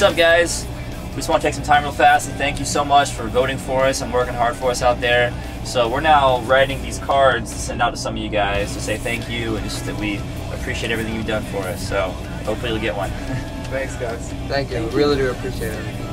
what's up, guys? We just want to take some time real fast and thank you so much for voting for us and working hard for us out there. So we're now writing these cards to send out to some of you guys to say thank you and just that we appreciate everything you've done for us. So hopefully you'll get one. Thanks, guys. Thank you. Thank really do appreciate everything.